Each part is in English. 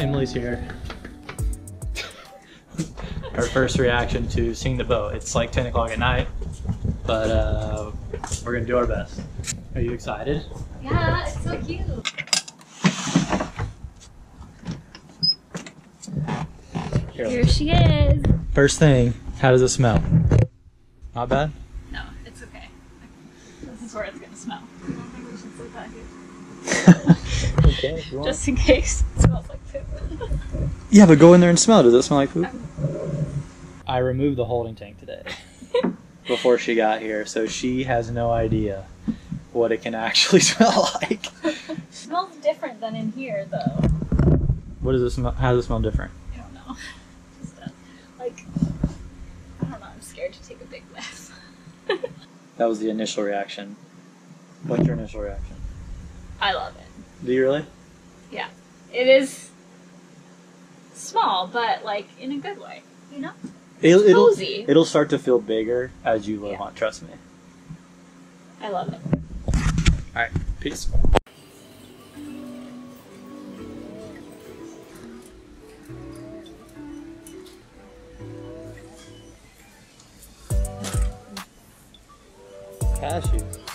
Emily's here. Her first reaction to seeing the boat. It's like 10 o'clock at night, but uh, we're gonna do our best. Are you excited? Yeah, it's so cute. Here. Here she is. First thing, how does it smell? Not bad? No, it's okay. This is where it's gonna smell. I don't think we should sleep out here. okay. if you want. Just in case it smells like poop. Yeah, but go in there and smell. Does it smell like poop? I removed the holding tank today before she got here, so she has no idea what it can actually smell like. smells different than in here, though. What does it smell? How does it smell different? I don't know. Just uh, like I don't know. I'm scared to take a big whiff. That was the initial reaction. What's your initial reaction? I love it. Do you really? Yeah, it is small, but like in a good way. You know, It'll, it'll, cozy. it'll start to feel bigger as you live Yeah. on. Trust me. I love it. All right. Peace. Cashews.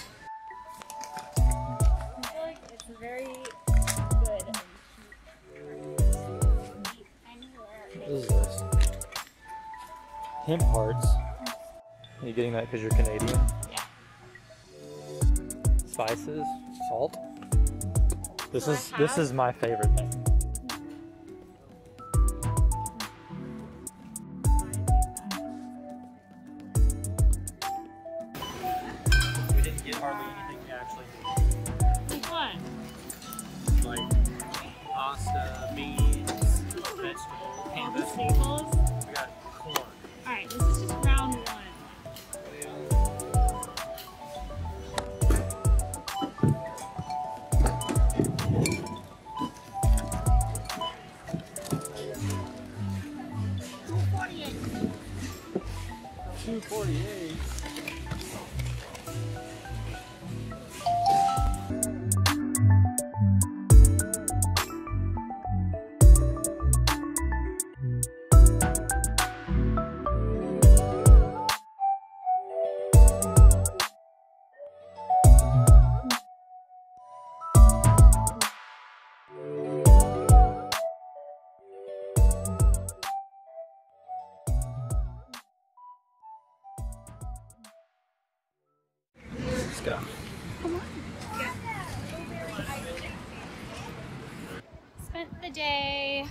Hemp hearts. Are you getting that because you're Canadian? Yeah. Spices, salt. This Do I is this is my favorite thing. We didn't get hardly anything we actually Which one? need. Like pasta, beans, vegetables, All canned the vegetables. 248. come on Spent the day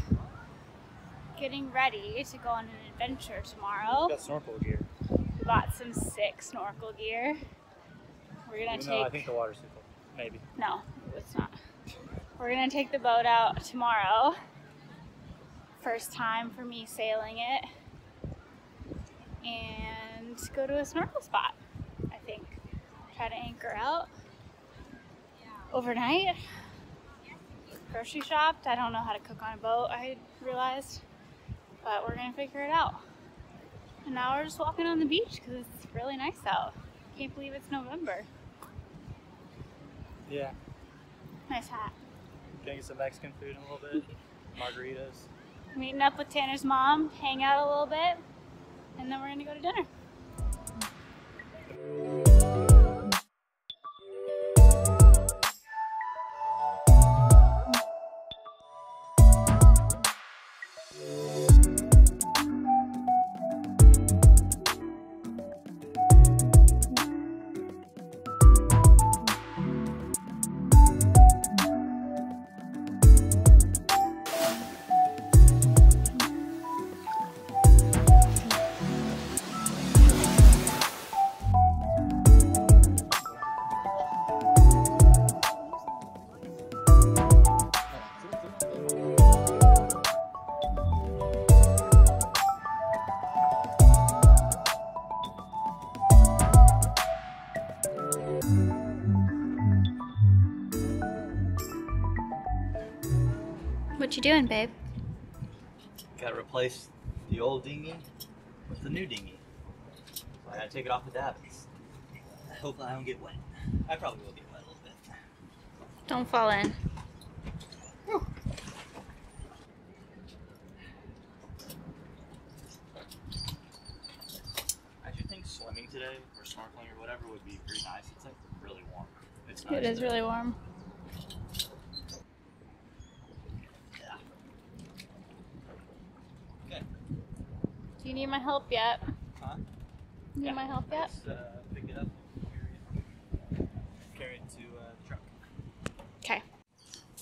getting ready to go on an adventure tomorrow. We got snorkel gear. We bought some sick snorkel gear. We're gonna Even take. I think the water's too cold. Maybe. No, it's not. We're gonna take the boat out tomorrow. First time for me sailing it, and go to a snorkel spot. Try to anchor out overnight. Grocery shopped. I don't know how to cook on a boat, I realized. But we're gonna figure it out. And now we're just walking on the beach because it's really nice out. Can't believe it's November. Yeah. Nice hat. Gonna get some Mexican food in a little bit. Margaritas. meeting up with Tanner's mom, hang out a little bit, and then we're gonna go to dinner. What you doing, babe? Gotta replace the old dinghy with the new dinghy. So I gotta take it off the davits. Hopefully I don't get wet. I probably will get wet a little bit. Don't fall in. I actually think swimming today or snorkeling or whatever would be pretty nice. It's like really warm. It's It nice is today. really warm. Yeah. Okay. Do you need my help yet? Huh? Need Yeah. my help yet? Let's uh, pick it up. Carry it to uh, the truck. Okay.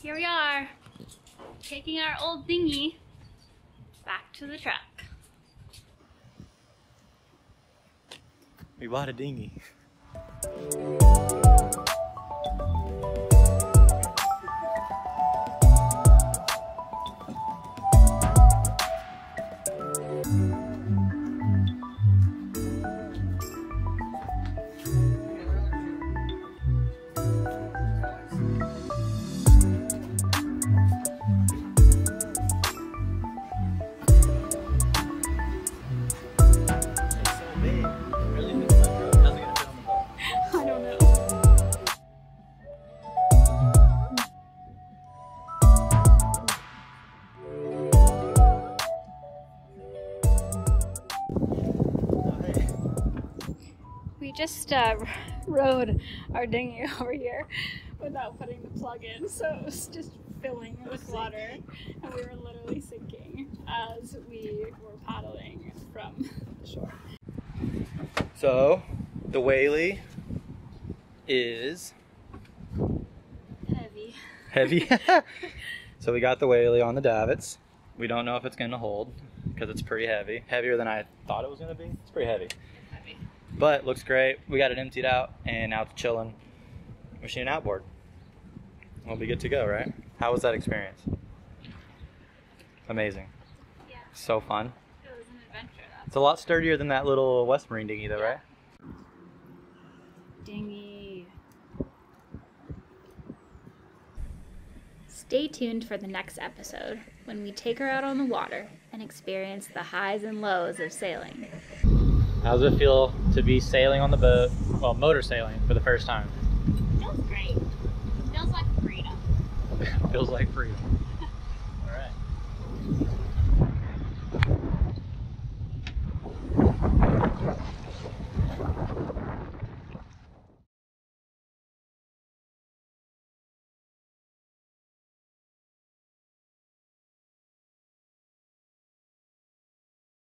Here we are, taking our old dinghy back to the truck. We bought a dinghy. Just uh, rode our dinghy over here without putting the plug in, so it was just filling with water, and we were literally sinking as we were paddling from the shore. So, the Whaly is Heavy. heavy. so we got the Whaly on the davits. We don't know if it's going to hold because it's pretty heavy. Heavier than I thought it was going to be. It's pretty heavy. But looks great. We got it emptied out and now it's chilling. Machine outboard. We'll be good to go, right? How was that experience? Amazing. Yeah, So fun. it was an adventure. It's a lot sturdier than that little West Marine dinghy, though, right? Dinghy. Stay tuned for the next episode when we take her out on the water and experience the highs and lows of sailing. How does it feel to be sailing on the boat? Well, motor sailing for the first time. Feels great. Feels like freedom. Feels like freedom.